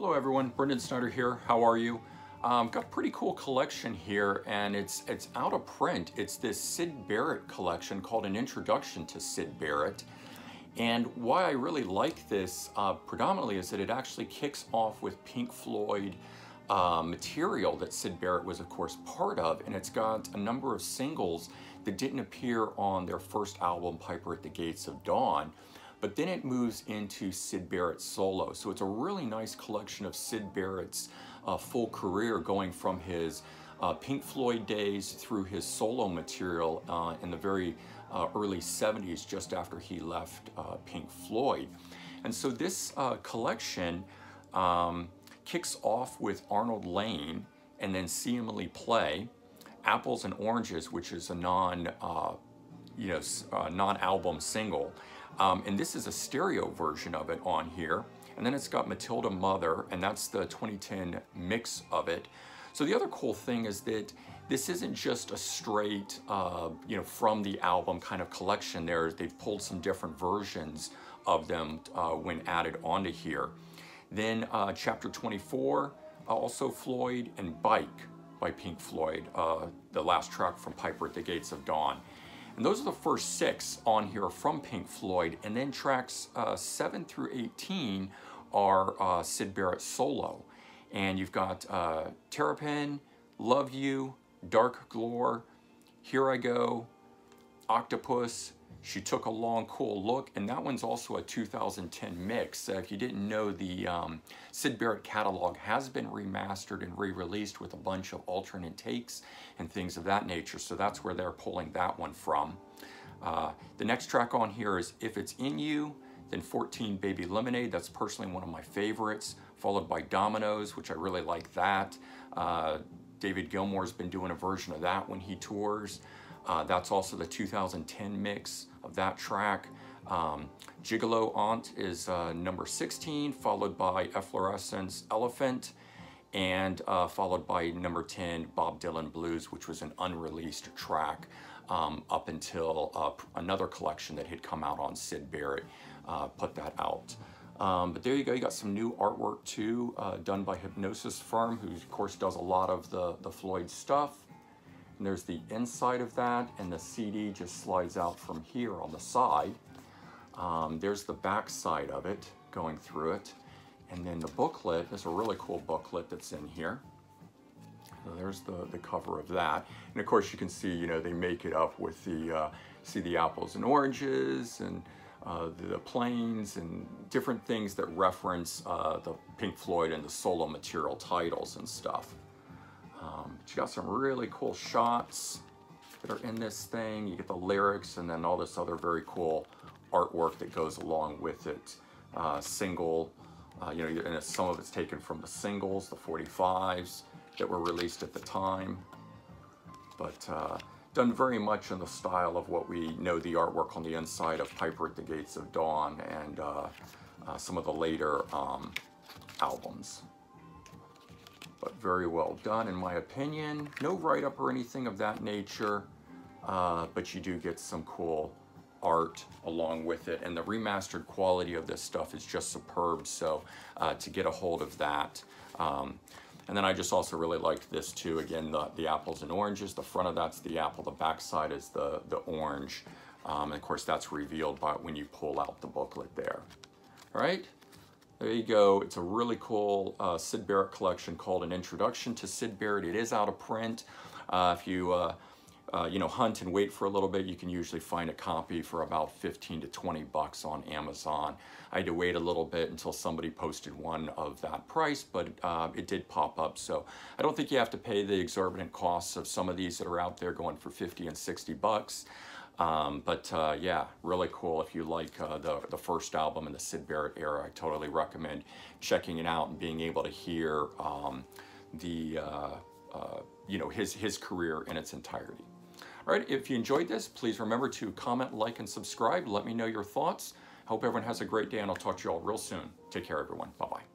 Hello everyone, Brendon Snyder here. How are you? Um, got a pretty cool collection here and it's it's out of print. It's this Syd Barrett collection called An Introduction to Syd Barrett. And why I really like this uh, predominantly is that it actually kicks off with Pink Floyd uh, material that Syd Barrett was of course part of and it's got a number of singles that didn't appear on their first album Piper at the Gates of Dawn but then it moves into Syd Barrett's solo. So it's a really nice collection of Syd Barrett's uh, full career going from his uh, Pink Floyd days through his solo material uh, in the very uh, early 70s, just after he left uh, Pink Floyd. And so this uh, collection um, kicks off with Arnold Layne and then See Emily Play, Apples and Oranges, which is a non, you know, non-album single, um, and this is a stereo version of it on here. And then it's got Matilda Mother, and that's the 2010 mix of it. So the other cool thing is that this isn't just a straight, uh, you know, from the album kind of collection there. They've pulled some different versions of them uh, when added onto here. Then uh, chapter 24, also Floyd, and Bike by Pink Floyd, uh, the last track from Piper at the Gates of Dawn. And those are the first six on here from Pink Floyd. And then tracks uh, 7 through 18 are uh, Syd Barrett solo. And you've got uh, Terrapin, Love You, Dark Globe, Here I Go, Octopus, she took a long, cold look, and that one's also a 2010 mix. Uh, if you didn't know, the um, Syd Barrett catalog has been remastered and re-released with a bunch of alternate takes and things of that nature, so that's where they're pulling that one from. Uh, the next track on here is If It's In You, then 14 Baby Lemonade, that's personally one of my favorites, followed by Dominoes, which I really like that. Uh, David Gilmour's been doing a version of that when he tours. Uh, that's also the 2010 mix of that track. Um, Gigolo Aunt is uh, number 16, followed by Effervescing Elephant, and uh, followed by number 10, Bob Dylan Blues, which was an unreleased track um, up until uh, another collection that had come out on Syd Barrett uh, put that out. Um, but there you go, you got some new artwork too, uh, done by Hipgnosis Firm, who of course does a lot of the, the Floyd stuff. And there's the inside of that, and the CD just slides out from here on the side. Um, there's the back side of it going through it. And then the booklet, there's a really cool booklet that's in here. So there's the, the cover of that. And of course you can see, you know, they make it up with the, uh, see the apples and oranges and uh, the planes and different things that reference uh, the Pink Floyd and the solo material titles and stuff. Um, but you got some really cool shots that are in this thing. You get the lyrics and then all this other very cool artwork that goes along with it. Uh, single, uh, you know, and some of it's taken from the singles, the 45s that were released at the time. But uh, done very much in the style of what we know the artwork on the inside of Piper at the Gates of Dawn and uh, uh, some of the later um, albums but very well done in my opinion. No write-up or anything of that nature, uh, but you do get some cool art along with it and the remastered quality of this stuff is just superb so uh, to get a hold of that um, and then I just also really liked this too again the, the apples and oranges the front of that's the apple the back side is the the orange um, and of course that's revealed by when you pull out the booklet there all right there you go. It's a really cool uh, Syd Barrett collection called An Introduction to Syd Barrett. It is out of print. Uh, if you, uh, uh, you know, hunt and wait for a little bit, you can usually find a copy for about 15 to 20 bucks on Amazon. I had to wait a little bit until somebody posted one of that price, but uh, it did pop up. So I don't think you have to pay the exorbitant costs of some of these that are out there going for 50 and 60 bucks. Um, but uh, yeah, really cool. If you like uh, the, the first album in the Syd Barrett era, I totally recommend checking it out and being able to hear um, the, uh, uh you know, his, his career in its entirety. All right, if you enjoyed this, please remember to comment, like, and subscribe. Let me know your thoughts. Hope everyone has a great day, and I'll talk to you all real soon. Take care, everyone. Bye-bye.